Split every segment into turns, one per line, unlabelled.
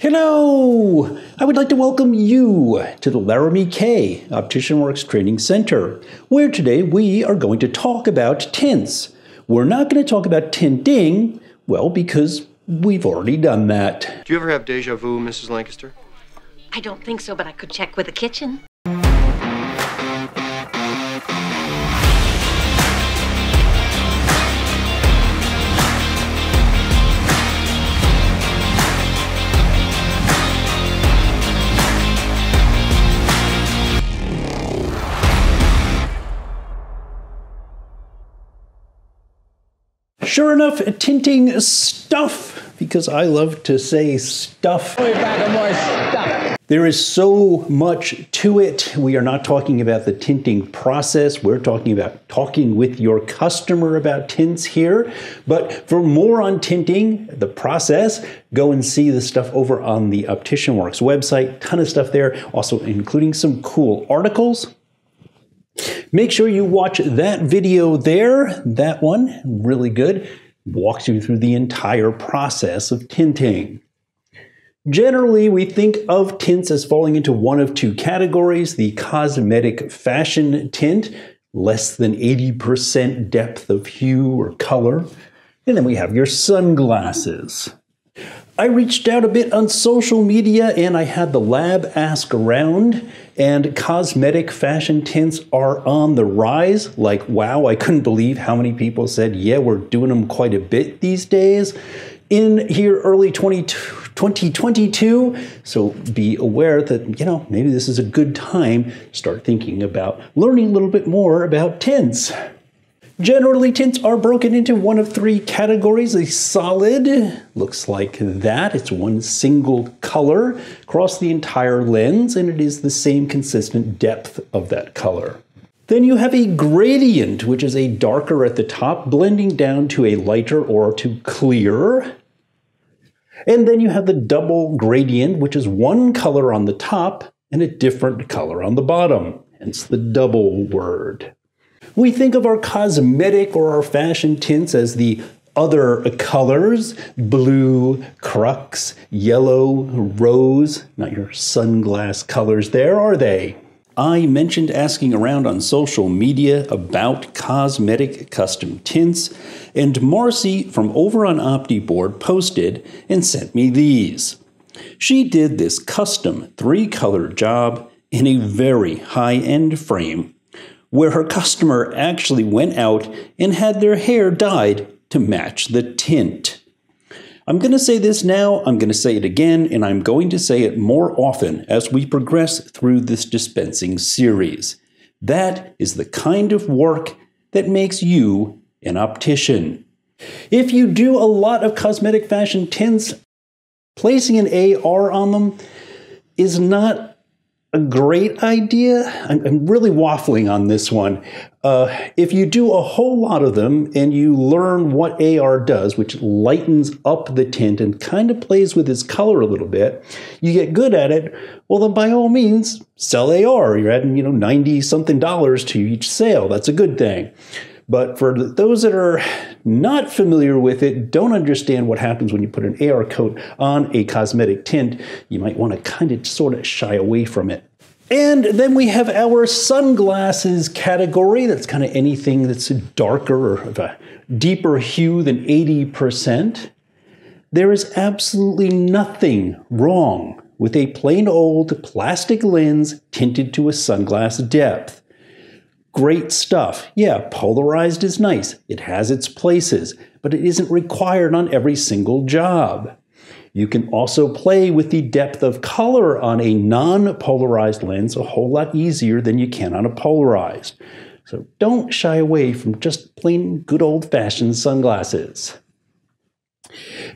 Hello! I would like to welcome you to the Laramy-K Optician Works Training Center, where today we are going to talk about tints. We're not going to talk about tinting, well, because we've already done that.
Do you ever have deja vu, Mrs. Lancaster?
I don't think so, but I could check with the kitchen.
Sure enough, tinting stuff, because I love to say stuff. There is so much to it. We are not talking about the tinting process. We're talking about talking with your customer about tints here. But for more on tinting, the process, go and see the stuff over on the OpticianWorks website. Ton of stuff there, also including some cool articles. Make sure you watch that video there. That one, really good, walks you through the entire process of tinting. Generally, we think of tints as falling into one of two categories the cosmetic fashion tint, less than 80% depth of hue or color, and then we have your sunglasses. I reached out a bit on social media and I had the lab ask around, and cosmetic fashion tints are on the rise. Like, wow, I couldn't believe how many people said, yeah, we're doing them quite a bit these days in here early 2020 2022. So be aware that, you know, maybe this is a good time to start thinking about learning a little bit more about tints. Generally, tints are broken into one of three categories. A solid looks like that. It's one single color across the entire lens, and it is the same consistent depth of that color. Then you have a gradient, which is a darker at the top, blending down to a lighter or to clear. And then you have the double gradient, which is one color on the top and a different color on the bottom, hence the double word. We think of our cosmetic or our fashion tints as the other colors blue, crux, yellow, rose. Not your sunglass colors there, are they? I mentioned asking around on social media about cosmetic custom tints, and Marcy from over on OptiBoard posted and sent me these. She did this custom three color job in a very high end frame where her customer actually went out and had their hair dyed to match the tint. I'm going to say this now, I'm going to say it again, and I'm going to say it more often as we progress through this dispensing series. That is the kind of work that makes you an optician. If you do a lot of cosmetic fashion tints, placing an AR on them is not a great idea. I'm, I'm really waffling on this one. Uh, if you do a whole lot of them and you learn what AR does, which lightens up the tint and kind of plays with its color a little bit, you get good at it. Well, then by all means, sell AR. You're adding, you know, 90 something dollars to each sale. That's a good thing. But for those that are not familiar with it, don't understand what happens when you put an AR coat on a cosmetic tint, you might want to kind of sort of shy away from it. And then we have our sunglasses category. That's kind of anything that's darker or of a deeper hue than 80%. There is absolutely nothing wrong with a plain old plastic lens tinted to a sunglass depth. Great stuff. Yeah, polarized is nice. It has its places, but it isn't required on every single job. You can also play with the depth of color on a non polarized lens a whole lot easier than you can on a polarized. So don't shy away from just plain good old fashioned sunglasses.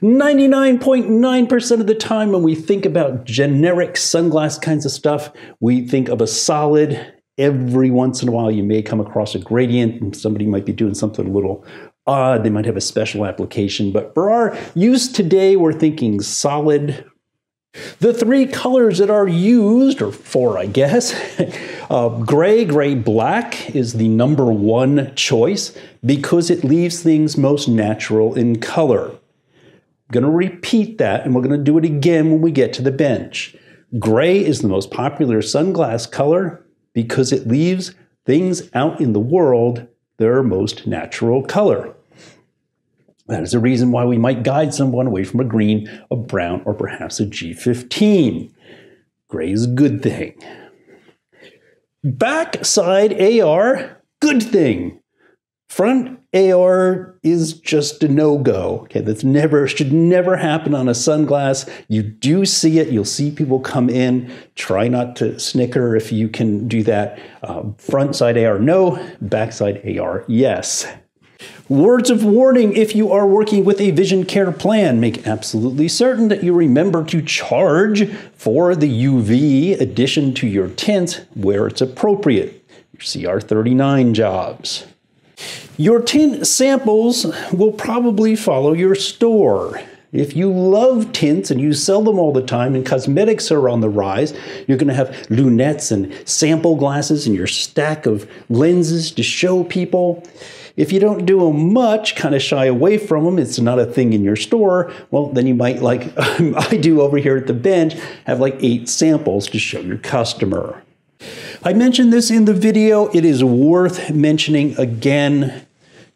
99.9% of the time when we think about generic sunglass kinds of stuff, we think of a solid every once in a while you may come across a gradient and somebody might be doing something a little odd. They might have a special application. But for our use today, we're thinking solid. The three colors that are used, or four, I guess, uh, gray, gray, black is the number one choice because it leaves things most natural in color. I'm going to repeat that and we're going to do it again when we get to the bench. Gray is the most popular sunglass color because it leaves things out in the world their most natural color. That is the reason why we might guide someone away from a green, a brown, or perhaps a G15. Gray is a good thing. Backside AR, good thing. Front AR is just a no-go. Okay, that's never should never happen on a sunglass. You do see it. You'll see people come in. Try not to snicker if you can do that. Um, front side AR, no. Backside AR, yes. Words of warning if you are working with a vision care plan, make absolutely certain that you remember to charge for the UV addition to your tint where it's appropriate. Your CR39 jobs. Your tint samples will probably follow your store. If you love tints and you sell them all the time and cosmetics are on the rise, you're going to have lunettes and sample glasses and your stack of lenses to show people. If you don't do them much, kind of shy away from them, it's not a thing in your store, well, then you might, like I do over here at the bench, have like eight samples to show your customer. I mentioned this in the video. It is worth mentioning again.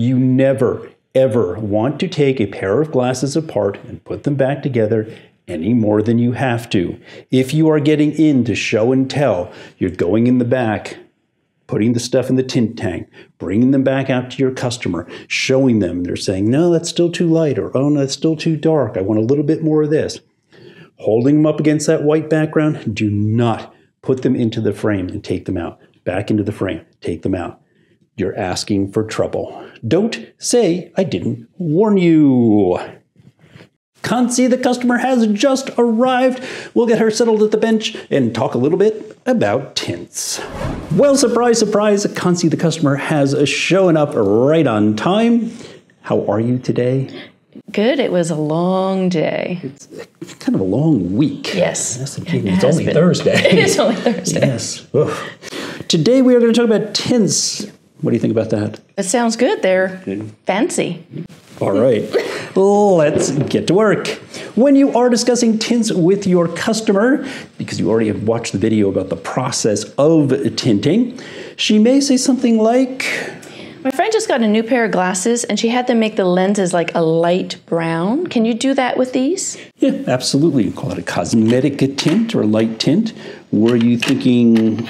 You never, ever want to take a pair of glasses apart and put them back together any more than you have to. If you are getting in to show and tell, you're going in the back, putting the stuff in the tint tank, bringing them back out to your customer, showing them. They're saying, no, that's still too light, or oh, no, that's still too dark. I want a little bit more of this. Holding them up against that white background, do not put them into the frame and take them out. Back into the frame, take them out. You're asking for trouble. Don't say I didn't warn you. Kansi, the customer, has just arrived. We'll get her settled at the bench and talk a little bit about tints. Well, surprise, surprise, Kansi, the customer, has shown up right on time. How are you today?
Good. It was a long day.
It's kind of a long week.
Yes.
Yes,
it.
It's only
been.
Thursday.
It is only Thursday.
Yes. Today we are going to talk about tints. What do you think about that?
It sounds good. They're fancy.
All right, let's get to work. When you are discussing tints with your customer, because you already have watched the video about the process of tinting, she may say something like,
My friend just got a new pair of glasses and she had them make the lenses like a light brown. Can you do that with these?
Yeah, absolutely. You call it a cosmetic tint or a light tint. Were you thinking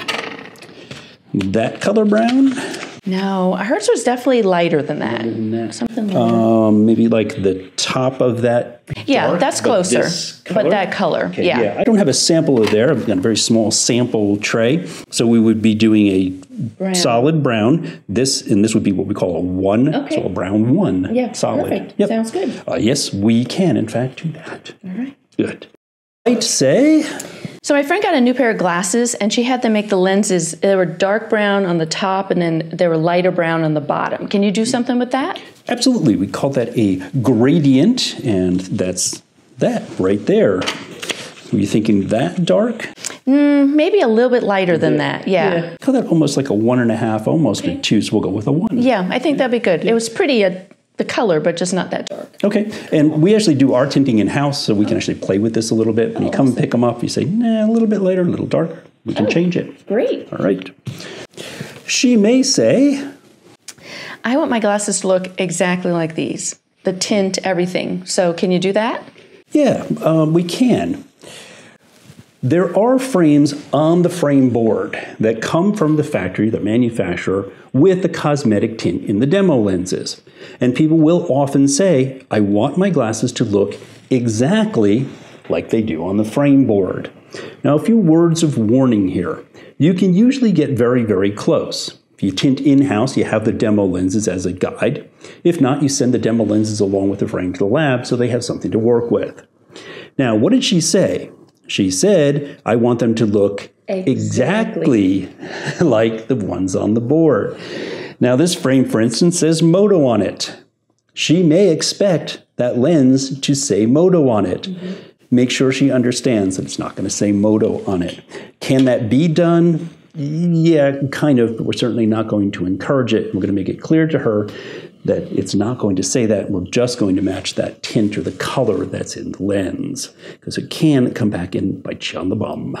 that color brown?
No, hers was definitely lighter than that. Something lighter.
Um, maybe like the top of that.
yeah,
dark,
that's
but
closer.
this
But that color,
Okay,
yeah.
I don't have a sample of there. I've got a very small sample tray. So we would be doing a
Brown.
solid brown. This and this would be what we call a one.
Okay.
So a brown one.
Yeah,
solid.
perfect.
Yep.
Sounds good.
Uh, yes, we can in fact do that.
All right.
Good. I'd say
So my friend got a new pair of glasses and she had them make the lenses. They were dark brown on the top and then they were lighter brown on the bottom. Can you do something with that?
absolutely. We call that a gradient, and that's that right there. Were you thinking that dark?
Maybe a little bit lighter than that. Yeah.
Call that almost like a one and a half, almost a two. So we'll go with a one.
Yeah, I think that'd be good. It was pretty, uh, the color, but just not that dark.
Okay, and we actually do our tinting in house, so we can actually play with this a little bit. When you come and pick them up, you say, nah, a little bit lighter, a little darker. We can change it.
Great.
All right. She may say,
I want my glasses to look exactly like these the tint, everything. So can you do that?
yeah, um, we can. There are frames on the frame board that come from the factory, the manufacturer, with the cosmetic tint in the demo lenses. And people will often say, I want my glasses to look exactly like they do on the frame board. Now, a few words of warning here. You can usually get very, very close. If you tint in house, you have the demo lenses as a guide. If not, you send the demo lenses along with the frame to the lab so they have something to work with. Now, what did she say? She said, I want them to look exactly, like the ones on the board. Now, this frame, for instance, says Moto on it. She may expect that lens to say Moto on it. Mm-hmm. Make sure she understands that it's not going to say Moto on it. Can that be done? Yeah, kind of, but we're certainly not going to encourage it. We're going to make it clear to her that it's not going to say that. We're just going to match that tint or the color that's in the lens because it can come back and bite you on the bum.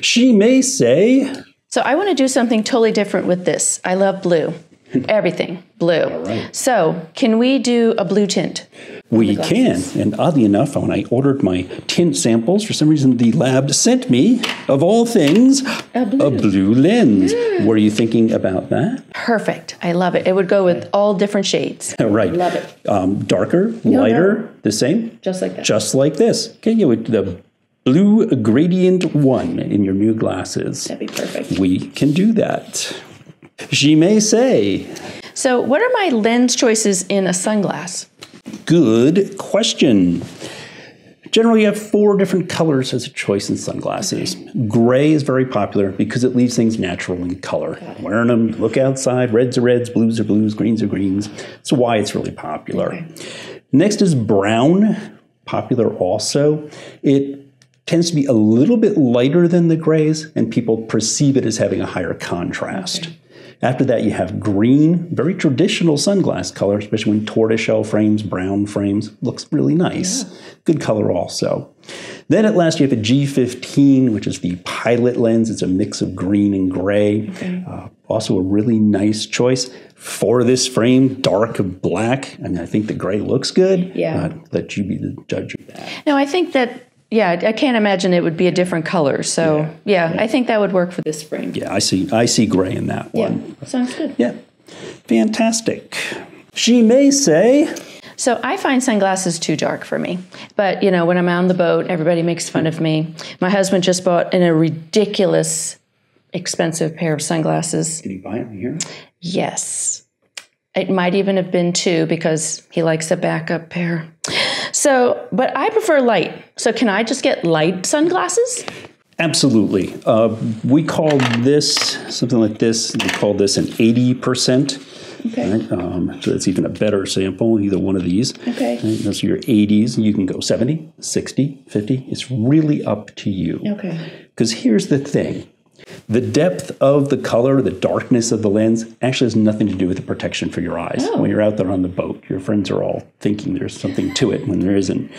She may say,
So I want to do something totally different with this. I love blue. Everything blue.
right.
So, can we do a blue tint?
We can. And oddly enough, when I ordered my tint samples, for some reason the lab sent me, of all things, a blue, lens. Were you thinking about that?
Perfect. I love it. It would go with all different shades.
right.
Love it.
Um, darker, lighter, the same?
Just like that.
Just like this. Okay, you would the blue gradient one in your new glasses.
That'd be perfect.
We can do that. She may say,
So, what are my lens choices in a sunglass?
Good question. Generally, you have four different colors as a choice in sunglasses. Gray is very popular because it leaves things natural in color. Wearing them, you look outside, reds are reds, blues are blues, greens are greens. That's why it's really popular. Next is brown, popular also. It tends to be a little bit lighter than the grays, and people perceive it as having a higher contrast. After that, you have green, very traditional sunglass color, especially when tortoiseshell frames, brown frames. Looks really nice. Good color also. Then at last, you have a G15, which is the pilot lens. It's a mix of green and gray. Uh, also, a really nice choice. For this frame, dark black. I mean, I think the gray looks good.
Yeah.
Uh, let you be the judge of that.
No, I think that, yeah, I can't imagine it would be a different color. So, yeah, I think that would work for this frame.
Yeah, I see. I see gray in that
Yeah,
one.
sounds good.
Yeah, fantastic. She may say,
So I find sunglasses too dark for me. But, you know, when I'm on the boat, everybody makes fun of me. My husband just bought in a ridiculous expensive pair of sunglasses.
"Did he buy it here?"
Yes. It might even have been two because he likes a backup pair. So, but I prefer light. So, can I just get light sunglasses?
Absolutely. Uh, we call this something like this. We call this an eighty percent.
Okay.
Right? Um, so that's even a better sample, either one of these.
Okay.
Right? Those are your 80s. You can go 70, 60, 50. It's really up to you.
Okay.
Because here's the thing the depth of the color, the darkness of the lens, actually has nothing to do with the protection for your eyes.
Oh.
When you're out there on the boat, your friends are all thinking there's something to it when there isn't.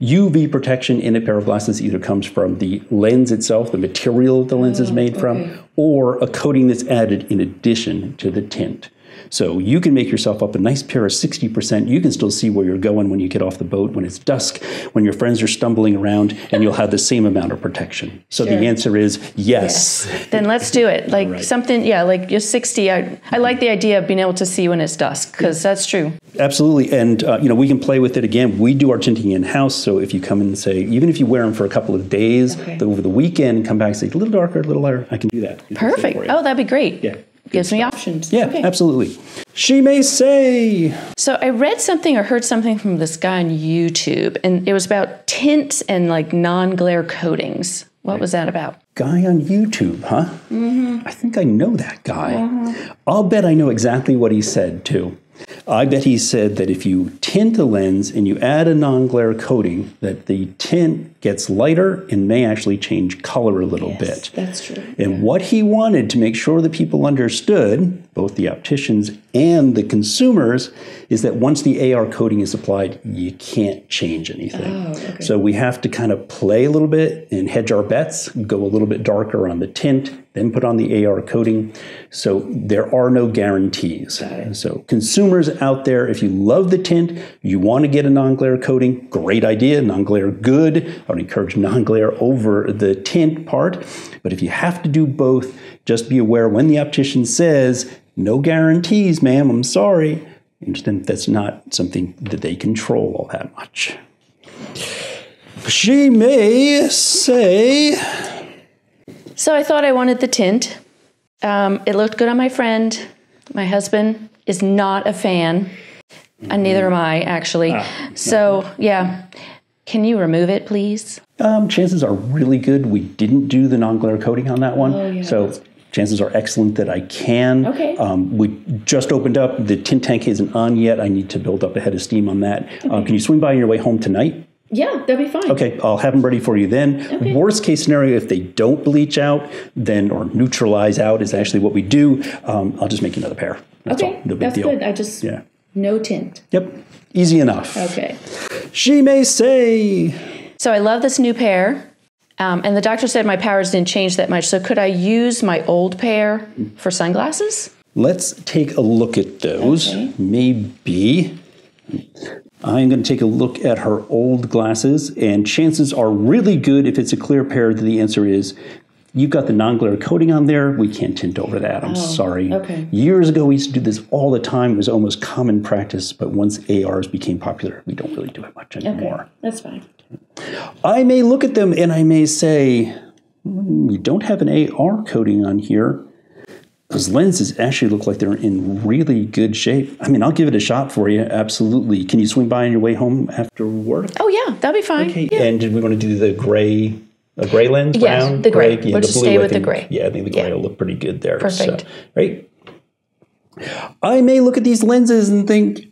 UV protection in a pair of glasses either comes from the lens itself, the material the lens is oh, made from, or a coating that's added in addition to the tint. So you can make yourself up a nice pair of 60%. You can still see where you're going when you get off the boat, when it's dusk, when your friends are stumbling around, and you'll have the same amount of protection. So the answer is yes.
Then let's do it. Like
Right.
something, yeah, like you're 60. I, I like the idea of being able to see when it's dusk because that's true.
Absolutely. And, uh, you know, we can play with it again. We do our tinting in house. So if you come in and say, even if you wear them for a couple of days,
Okay.
over the weekend, and come back and say, a little darker, a little lighter, I can do that. Do the same
Perfect. Oh, that'd be great.
Yeah.
Gives me options.
Yeah,
Okay.
absolutely. She may say,
So I read something or heard something from this guy on YouTube, and it was about tints and like non-glare coatings. What was that about?
guy on YouTube, huh? Mm-hmm. I think I know that guy. I'll bet I know exactly what he said too. I bet he said that if you tint a lens and you add a non-glare coating, that the tint gets lighter and may actually change color a little bit.
That's true.
And what he wanted to make sure that people understood, both the opticians and the consumers, is that once the AR coating is applied, you can't change anything. Oh, so we have to kind of play a little bit and hedge our bets, go a little bit darker on the tint, then put on the AR coating. So there are no guarantees. So consumers out there, if you love the tint, you want to get a non-glare coating, great idea, non-glare good. I would encourage non-glare over the tint part. But if you have to do both, just be aware when the optician says, no guarantees, ma'am, I'm sorry, understand that's not something that they control all that much. She may say,
So I thought I wanted the tint. Um, it looked good on my friend. My husband is not a fan, and neither am I actually. so yeah, can you remove it, please?
um, chances are really good we didn't do the non-glare coating on that one. Oh, yeah, so chances are excellent that I can.
Okay.
Um, we just opened up. The tint tank isn't on yet. I need to build up a head of steam on that. Um, can you swing by on your way home tonight?
Yeah, that'd be fine.
Okay, I'll have them ready for you then. Okay. Worst case scenario, if they don't bleach out, then or neutralize out is actually what we do. Um, I'll just make you another pair. That's
okay,
all. No big
that's
deal.
good. I just
Yeah.
no tint.
Yep. Easy enough.
Okay.
She may say,
So I love this new pair. Um, and the doctor said my powers didn't change that much. So could I use my old pair for sunglasses?
let's take a look at those.
Okay.
Maybe. I'm going to take a look at her old glasses, and chances are really good if it's a clear pair that the answer is you've got the non glare coating on there. We can't tint over that. I'm sorry.
Oh, okay.
Years ago, we used to do this all the time. It was almost common practice, but once ARs became popular, we don't really do it much anymore. Okay.
That's fine.
I may look at them and I may say, "Hmm, you don't have an AR coating on here. Those lenses actually look like they're in really good shape. I mean, I'll give it a shot for you. Absolutely. Can you swing by on your way home after work?
Oh yeah, that'd be fine.
Okay.
Yeah.
And did we want to do the gray, a gray lens?
Yes,
brown,
the gray.
Yeah,
We'll
the
just
blue,
stay with the
think-
gray.
Yeah, I think the gray
Yeah.
will look pretty good there.
Perfect.
So, right. I may look at these lenses and think,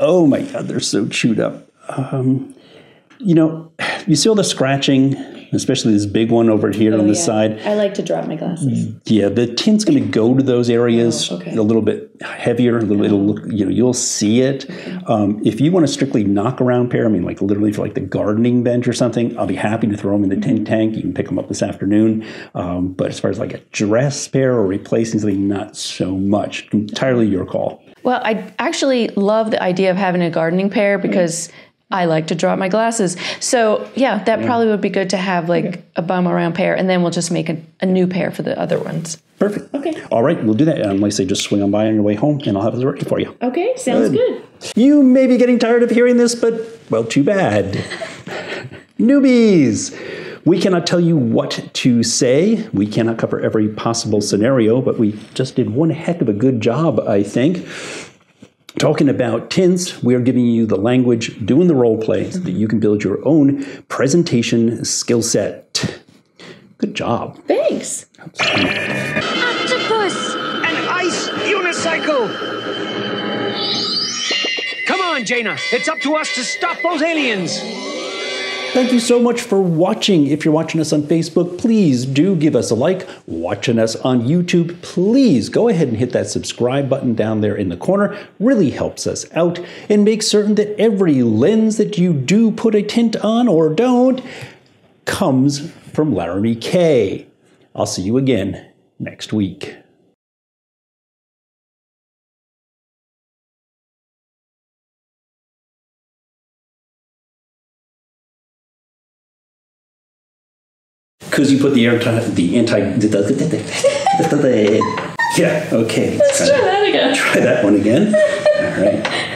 oh my God, they're so chewed up. Um, you know, you see all the scratching, especially this big one over here on the side.
I like to drop my glasses.
Yeah, the tint's going to go to those areas
Oh, okay.
a little bit heavier. A little, it'll look, you know, you'll see it. Um, if you want to strictly knock around pair, I mean, like literally for like the gardening bench or something, I'll be happy to throw them in the
Mm-hmm.
tint tank. You can pick them up this afternoon. Um, but as far as like a dress pair or replacing something, not so much. Entirely your call.
Well, I actually love the idea of having a gardening pair because I like to drop my glasses. So yeah, that probably would be good to have like a bum around pair, and then we'll just make a, a new pair for the other ones.
Perfect.
Okay.
All right, we'll do that. Um, like I say, just swing on by on your way home, and I'll have it ready for you.
Okay, sounds good.
You may be getting tired of hearing this, but well, too bad. Newbies! We cannot tell you what to say. We cannot cover every possible scenario, but we just did one heck of a good job, I think. Talking about tints, we are giving you the language, doing the role play, so that you can build your own presentation skill set. Good job.
Thanks.
Octopus!
An ice unicycle! Come on, Jaina. It's up to us to stop those aliens.
Thank you so much for watching. If you're watching us on Facebook, please do give us a like. Watching us on YouTube, please go ahead and hit that subscribe button down there in the corner. Really helps us out and make certain that every lens that you do put a tint on or don't comes from Laramy-K. I'll see you again next week. Because you put the anti, the anti, yeah, okay. Let's
Try that again.
Try that one again. All right.